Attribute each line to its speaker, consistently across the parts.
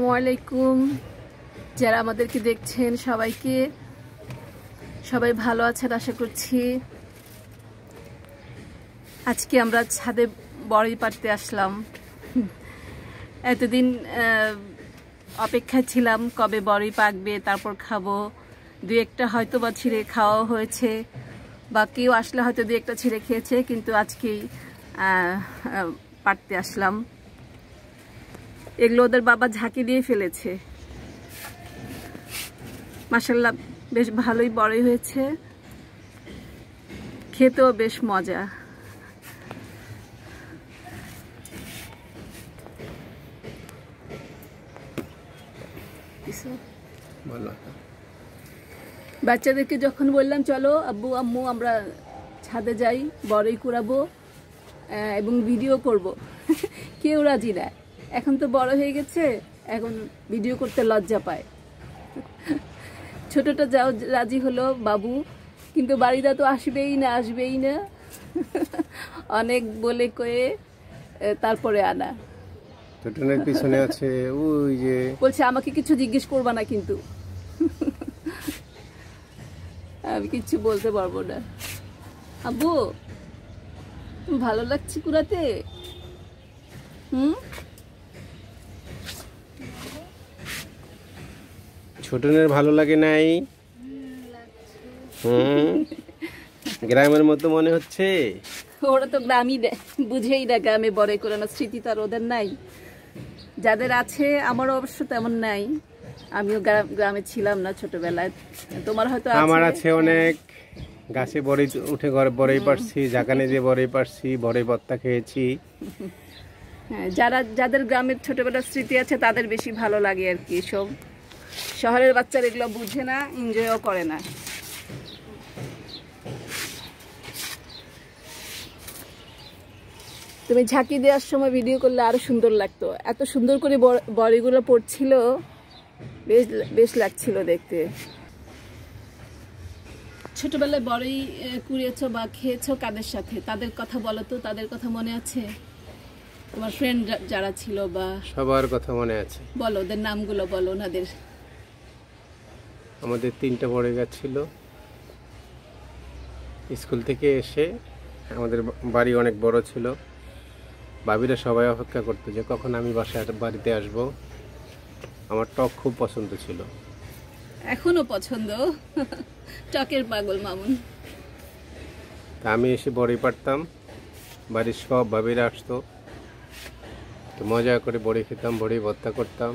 Speaker 1: আসসালামাইকুম যারা আমাদেরকে দেখছেন সবাইকে সবাই ভালো আছেন আশা করছি। আজকে আমরা ছাদে বড়ই পাড়তে আসলাম। এতদিন অপেক্ষায় ছিলাম কবে বড়ই পাকবে তারপর খাব। দুই একটা হয়তো বা ছিঁড়ে খাওয়া হয়েছে বা কেউ আসলে হয়তো দুই একটা ছিঁড়ে খেয়েছে কিন্তু আজকেই আহ, আসলাম। এগুলো ওদের বাবা ঝাঁকি দিয়ে ফেলেছে। মাসাল্লাহ বেশ ভালোই বড়ই হয়েছে। খেতেও বেশ মজা। বাচ্চাদেরকে যখন বললাম চলো আব্বু আম্মু আমরা ছাদে যাই বড়ই কুড়াবো এবং ভিডিও করব। কেউ রাজি না। এখন তো বড় হয়ে গেছে এখন ভিডিও করতে লজ্জা পায়। ছোটটা যাও রাজি হলো বাবু কিন্তু বাড়িটা তো আসবেই না আসবেই না। অনেক বলে কয়ে তারপরে আনা।
Speaker 2: ছোটনের পিছনে আছে ওই যে
Speaker 1: বলছে আমাকে কিছু জিজ্ঞেস করবা না কিন্তু। আমি কিচ্ছু বলতে পারব না। আব্বু ভালো লাগছে কুড়াতে? হুম?
Speaker 2: ছোটনের ভালো লাগে নাই? হুম? গ্রামের মতো মনে হচ্ছে?
Speaker 1: ওরা তো গ্রামই বুঝেই না গ্রামে বড় করে না স্মৃতি তো আর ওদের নাই। যাদের আছে আমার অবশ্য তেমন নাই। আমিও গ্রা- গ্রামে ছিলাম না ছোটবেলায়। তোমার হয়তো
Speaker 2: আমার আছে অনেক। গাছে বড়ই উঠে ঘরে বড়ই পারছি জাকানে দিয়ে বড়ই পারছি বড়ই ভর্তা খেয়েছি।
Speaker 1: হ্যাঁ যারা যাদের গ্রামের ছোটবেলার স্মৃতি আছে তাদের বেশি ভালো লাগে আর কি সব শহরের বাচ্চারা এগুলো বুঝে না এনজয়ও করে না। তুমি ঝাঁকি দেওয়ার সময় ভিডিও করলে আরও সুন্দর লাগতো। এত সুন্দর করে বড়িগুলো পড়ছিল বেশ বেশ লাগছিল দেখতে। ছোটবেলায় বড়ই কুড়িয়েছো বা খেয়েছো কাদের সাথে? তাদের কথা বলো তো তাদের কথা মনে আছে? তোমার ফ্রেন্ড যারা ছিল বা
Speaker 2: সবার কথা মনে আছে।
Speaker 1: বলো ওদের নামগুলো বলো ওনাদের
Speaker 2: আমাদের তিনটা বড় গাছ ছিল। স্কুল থেকে এসে আমাদের বাড়ি অনেক বড় ছিল। ভাবিরা সবাই অপেক্ষা করতো যে কখন আমি বাসায় বাড়িতে আসব। আমার টক খুব পছন্দ ছিল।
Speaker 1: এখনও পছন্দ? টকের পাগল মামুন।
Speaker 2: তা আমি এসে বড়ি পারতাম। বাড়ির সব ভাবিরা আসতো। তো মজা করে বড়ি খেতাম বড়ি ভর্তা করতাম।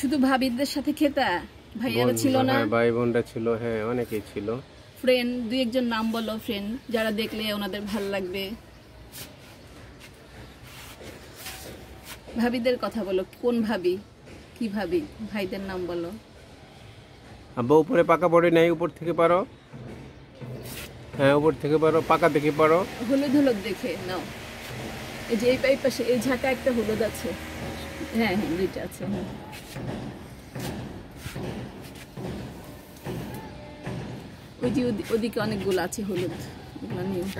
Speaker 1: শুধু ভাবিদের সাথে খেতা? ভাইয়ারা ছিল না?
Speaker 2: হ্যাঁ, ভাই বোনরা ছিল হ্যাঁ অনেকেই ছিল।
Speaker 1: ফ্রেন্ড দুই একজন নাম বলো ফ্রেন্ড যারা দেখলে ওনাদের ভালো লাগবে। ভাবিদের কথা বলো কোন ভাবি? কি ভাবি? ভাইদের নাম বলো।
Speaker 2: আব্বা উপরে পাকা পড়ে নাই উপর থেকে পারো। হ্যাঁ উপর থেকে পারো পাকা থেকে পারো।
Speaker 1: হলুদ হলুদ দেখে নাও। এই যে এই এই পাশে এই ঝাঁকা একটা হলুদ আছে। হ্যাঁ হ্যাঁ দুইটা আছে হ্যাঁ। ওই যে ওদিকে অনেকগুলো আছে হলুদ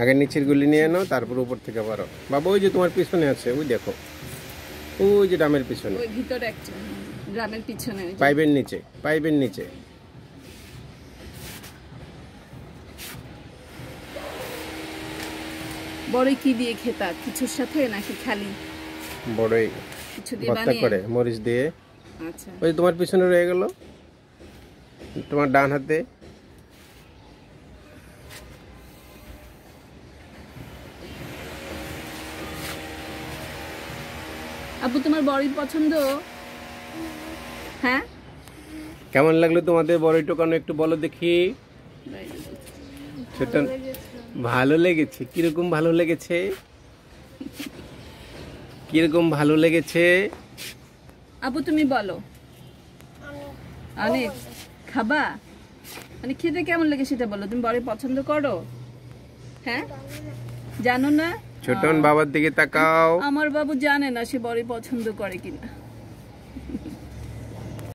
Speaker 2: আগে নিচের গুলি নিয়ে নাও তারপর উপর থেকে পারো বাবা ওই যে তোমার পিছনে আছে ওই দেখো। ওই যে ডামের পিছনে।
Speaker 1: ওই ভিতরে একটা পিছনে
Speaker 2: পাইপের নিচে পাইপের নিচে।
Speaker 1: বড়ই কি দিয়ে খেতা? কিছুর সাথে নাকি খালি?
Speaker 2: বড়ই।
Speaker 1: কিছু দিয়ে
Speaker 2: ভর্তা করে মরিচ দিয়ে।
Speaker 1: আচ্ছা।
Speaker 2: ওই তোমার পিছনে রয়ে গেল। তোমার ডান হাতে।
Speaker 1: আপু তোমার বড়ই পছন্দ? হ্যাঁ?
Speaker 2: কেমন লাগল তোমাদের বড়ই টোকানো একটু বলো দেখি। সেটা ভালো লেগেছে কীরকম ভালো লেগেছে? কীরকম ভালো লেগেছে?
Speaker 1: আপু তুমি বলো। অনেক খাবা? মানে খেতে কেমন লাগে সেটা বলো। তুমি বড় পছন্দ করো? হ্যাঁ? জানো না?
Speaker 2: ছোটন বাবার দিকে তাকাও।
Speaker 1: আমার বাবু জানে না সে বড় পছন্দ করে কিনা।